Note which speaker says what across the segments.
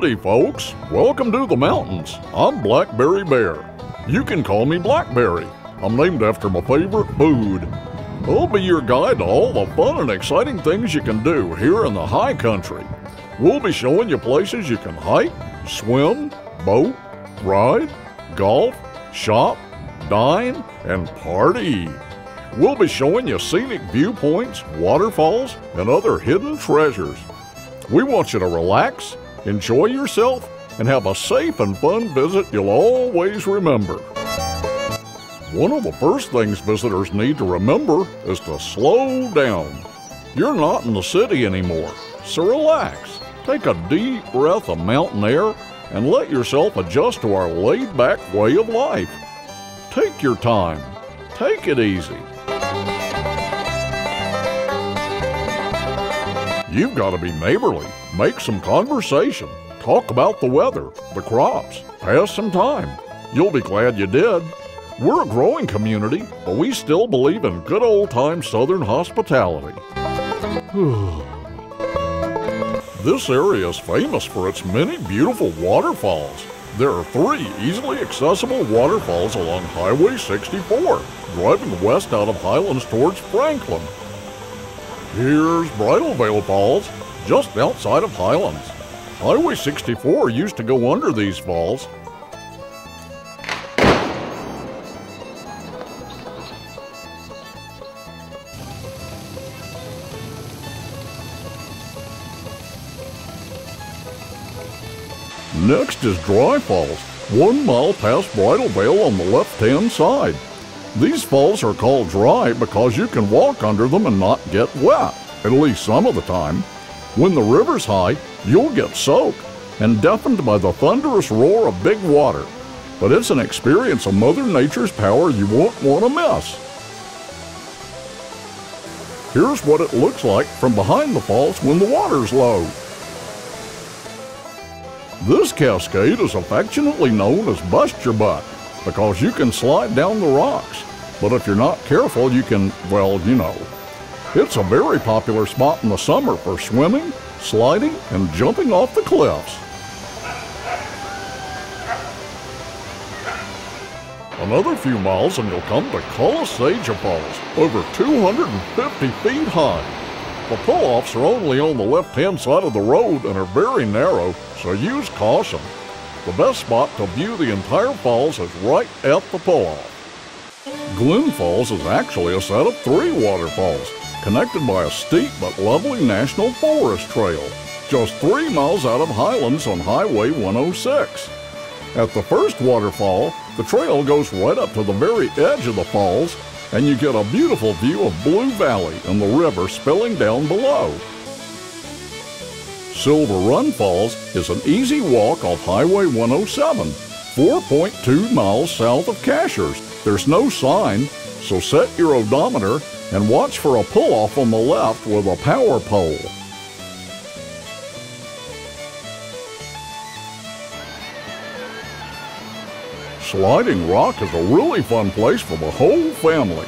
Speaker 1: Howdy, folks. Welcome to the mountains. I'm Blackberry Bear. You can call me Blackberry. I'm named after my favorite food. I'll be your guide to all the fun and exciting things you can do here in the high country. We'll be showing you places you can hike, swim, boat, ride, golf, shop, dine, and party. We'll be showing you scenic viewpoints, waterfalls, and other hidden treasures. We want you to relax, enjoy yourself, and have a safe and fun visit you'll always remember. One of the first things visitors need to remember is to slow down. You're not in the city anymore, so relax. Take a deep breath of mountain air and let yourself adjust to our laid back way of life. Take your time, take it easy. You've got to be neighborly, make some conversation, talk about the weather, the crops, pass some time. You'll be glad you did. We're a growing community, but we still believe in good old time Southern hospitality. this area is famous for its many beautiful waterfalls. There are three easily accessible waterfalls along Highway 64, driving west out of Highlands towards Franklin. Here's Bridal Veil Falls, just outside of Highlands. Highway 64 used to go under these falls, Next is Dry Falls, one mile past Bridal Veil on the left-hand side. These falls are called dry because you can walk under them and not get wet, at least some of the time. When the river's high, you'll get soaked and deafened by the thunderous roar of big water. But it's an experience of Mother Nature's power you won't want to miss. Here's what it looks like from behind the falls when the water's low. This cascade is affectionately known as Bust Your Butt because you can slide down the rocks. But if you're not careful, you can, well, you know. It's a very popular spot in the summer for swimming, sliding, and jumping off the cliffs. Another few miles and you'll come to Cullasaja Falls, over 250 feet high. The pull-offs are only on the left-hand side of the road and are very narrow, so use caution. The best spot to view the entire falls is right at the pull-off. Glen Falls is actually a set of three waterfalls, connected by a steep but lovely national forest trail, just three miles out of Highlands on Highway 106. At the first waterfall, the trail goes right up to the very edge of the falls and you get a beautiful view of Blue Valley and the river spilling down below. Silver Run Falls is an easy walk off Highway 107, 4.2 miles south of Cashiers. There's no sign, so set your odometer and watch for a pull-off on the left with a power pole. Sliding Rock is a really fun place for the whole family.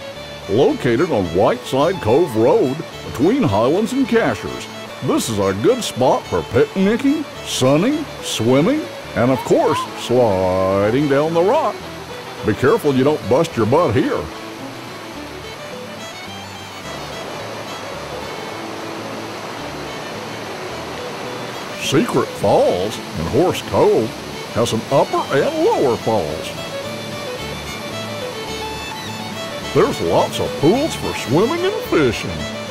Speaker 1: Located on Whiteside Cove Road between Highlands and Cashiers, this is a good spot for picnicking, sunning, swimming, and of course, sliding down the rock. Be careful you don't bust your butt here. Secret Falls and Horse Cove has some upper and lower falls. There's lots of pools for swimming and fishing.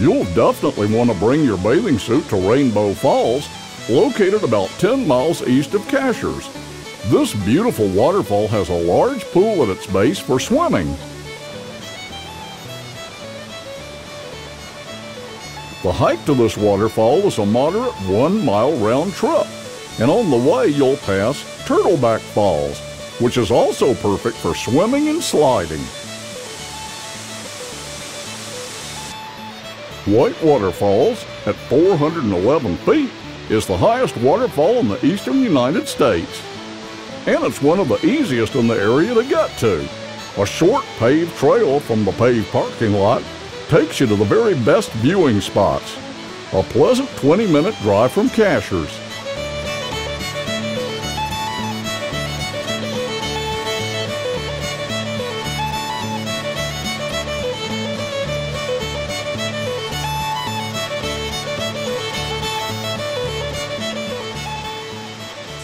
Speaker 1: You'll definitely want to bring your bathing suit to Rainbow Falls located about 10 miles east of Cashiers. This beautiful waterfall has a large pool at its base for swimming. The hike to this waterfall is a moderate one mile round trip, and on the way you'll pass Turtleback Falls, which is also perfect for swimming and sliding. Whitewater Falls, at 411 feet, is the highest waterfall in the eastern United States. And it's one of the easiest in the area to get to. A short paved trail from the paved parking lot takes you to the very best viewing spots. A pleasant 20 minute drive from Cashiers.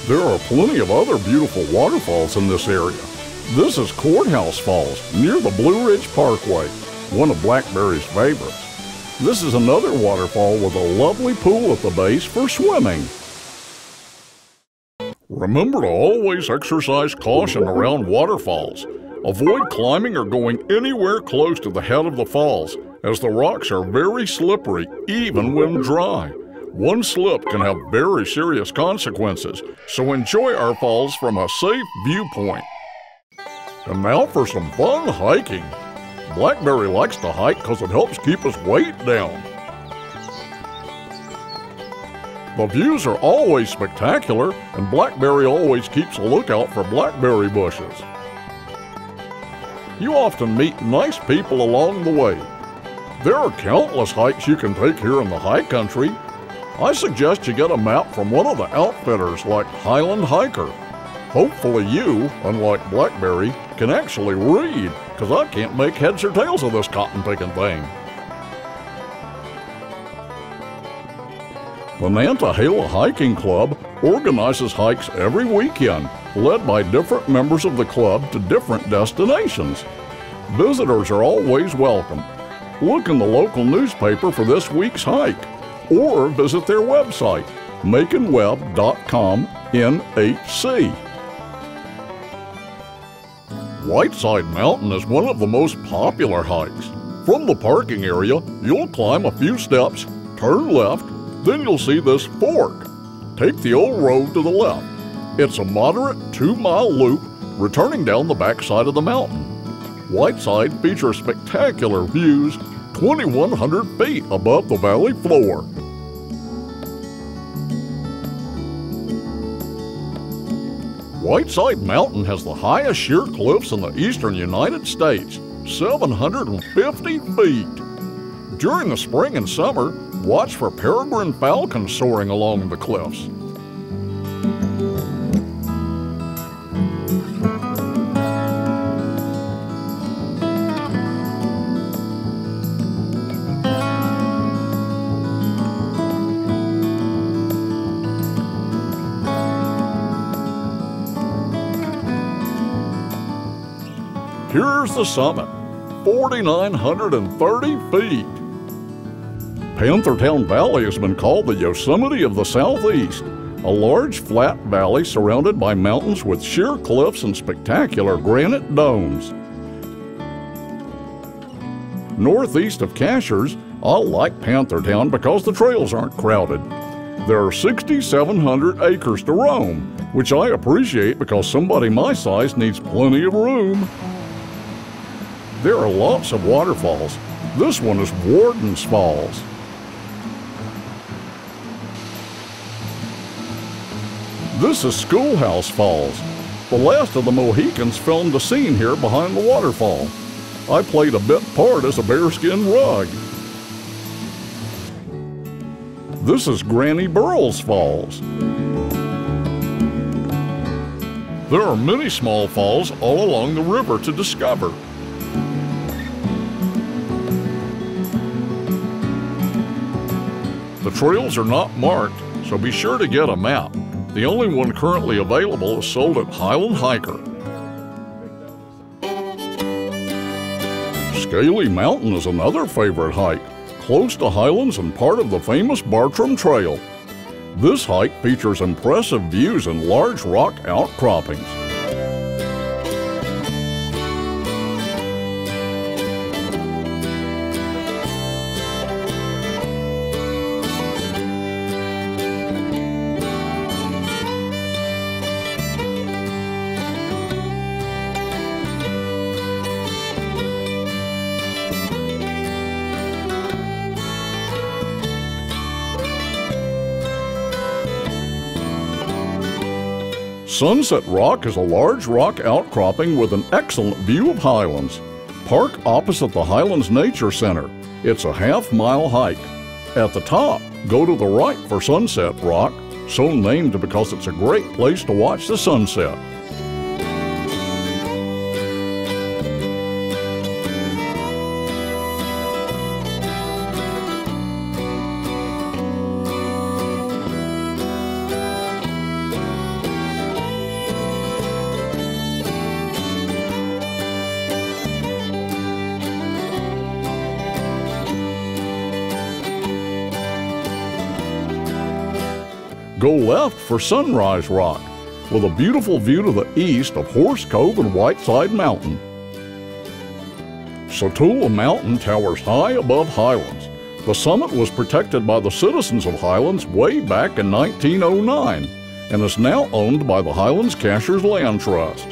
Speaker 1: There are plenty of other beautiful waterfalls in this area. This is Courthouse Falls near the Blue Ridge Parkway, one of Blackberry's favorites. This is another waterfall with a lovely pool at the base for swimming. Remember to always exercise caution around waterfalls. Avoid climbing or going anywhere close to the head of the falls, as the rocks are very slippery even when dry. One slip can have very serious consequences, so enjoy our falls from a safe viewpoint. And now for some fun hiking. Blackberry likes to hike because it helps keep his weight down. The views are always spectacular, and Blackberry always keeps a lookout for blackberry bushes. You often meet nice people along the way. There are countless hikes you can take here in the high country, I suggest you get a map from one of the outfitters like Highland Hiker. Hopefully you, unlike Blackberry, can actually read, because I can't make heads or tails of this cotton picking thing. The Nantahala Hiking Club organizes hikes every weekend, led by different members of the club to different destinations. Visitors are always welcome. Look in the local newspaper for this week's hike or visit their website, maconweb.com NHC. Whiteside Mountain is one of the most popular hikes. From the parking area, you'll climb a few steps, turn left, then you'll see this fork. Take the old road to the left. It's a moderate two mile loop returning down the backside of the mountain. Whiteside features spectacular views 2,100 feet above the valley floor. Whiteside Mountain has the highest sheer cliffs in the eastern United States, 750 feet. During the spring and summer, watch for peregrine falcons soaring along the cliffs. Here's the summit 4,930 feet. Panthertown Valley has been called the Yosemite of the Southeast, a large flat valley surrounded by mountains with sheer cliffs and spectacular granite domes. Northeast of Cashiers, I like Panthertown because the trails aren't crowded. There are 6,700 acres to roam, which I appreciate because somebody my size needs plenty of room. There are lots of waterfalls. This one is Warden's Falls. This is Schoolhouse Falls. The last of the Mohicans filmed a scene here behind the waterfall. I played a bit part as a bearskin rug. This is Granny Burrell's Falls. There are many small falls all along the river to discover. Trails are not marked, so be sure to get a map. The only one currently available is sold at Highland Hiker. Scaly Mountain is another favorite hike, close to Highlands and part of the famous Bartram Trail. This hike features impressive views and large rock outcroppings. Sunset Rock is a large rock outcropping with an excellent view of Highlands. Park opposite the Highlands Nature Center. It's a half mile hike. At the top, go to the right for Sunset Rock, so named because it's a great place to watch the sunset. Left for Sunrise Rock, with a beautiful view to the east of Horse Cove and Whiteside Mountain. Satulah Mountain towers high above Highlands. The summit was protected by the citizens of Highlands way back in 1909 and is now owned by the Highlands Cashiers Land Trust.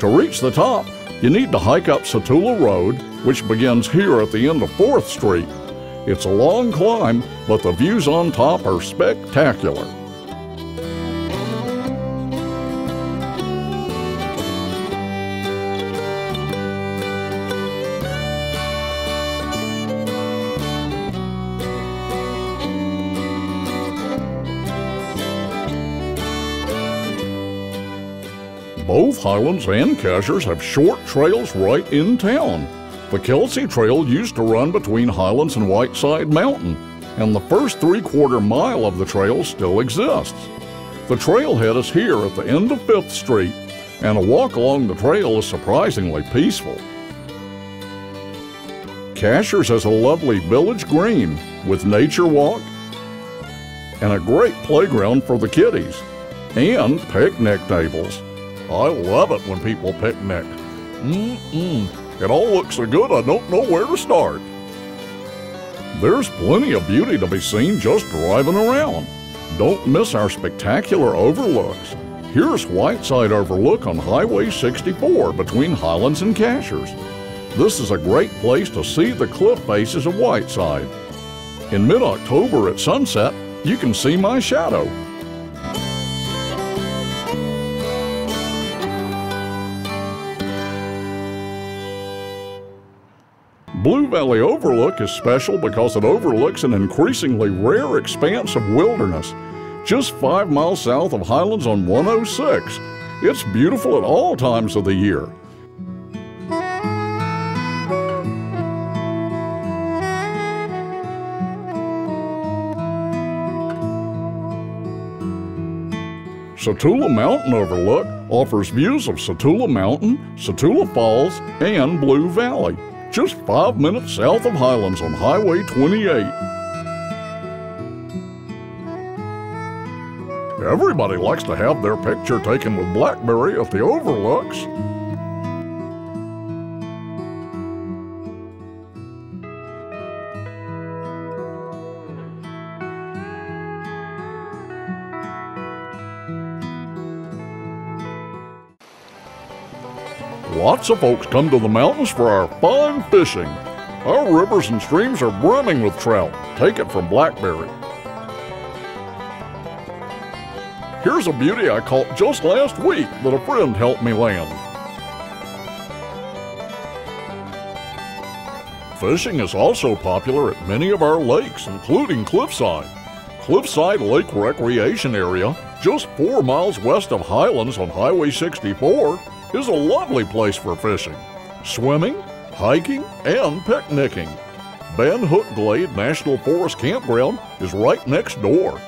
Speaker 1: To reach the top, you need to hike up Satulah Road, which begins here at the end of 4th Street it's a long climb, but the views on top are spectacular. Both Highlands and Cashiers have short trails right in town. The Kelsey Trail used to run between Highlands and Whiteside Mountain, and the first three quarter mile of the trail still exists. The trailhead is here at the end of 5th Street, and a walk along the trail is surprisingly peaceful. Cashiers has a lovely village green with nature walk and a great playground for the kiddies and picnic tables. I love it when people picnic. Mmm-mmm. It all looks so good I don't know where to start. There's plenty of beauty to be seen just driving around. Don't miss our spectacular overlooks. Here's Whiteside Overlook on Highway 64 between Highlands and Cashiers. This is a great place to see the cliff faces of Whiteside. In mid-October at sunset, you can see my shadow. Blue Valley Overlook is special because it overlooks an increasingly rare expanse of wilderness, just five miles south of Highlands on 106. It's beautiful at all times of the year. Satulah Mountain Overlook offers views of Satulah Mountain, Satulah Falls, and Blue Valley just five minutes south of Highlands on Highway 28. Everybody likes to have their picture taken with Blackberry at the overlooks. Lots of folks come to the mountains for our fine fishing. Our rivers and streams are brimming with trout. Take it from Blackberry. Here's a beauty I caught just last week that a friend helped me land. Fishing is also popular at many of our lakes, including Cliffside. Cliffside Lake Recreation Area, just four miles west of Highlands on Highway 64, is a lovely place for fishing, swimming, hiking, and picnicking. Van Hook Glade National Forest Campground is right next door.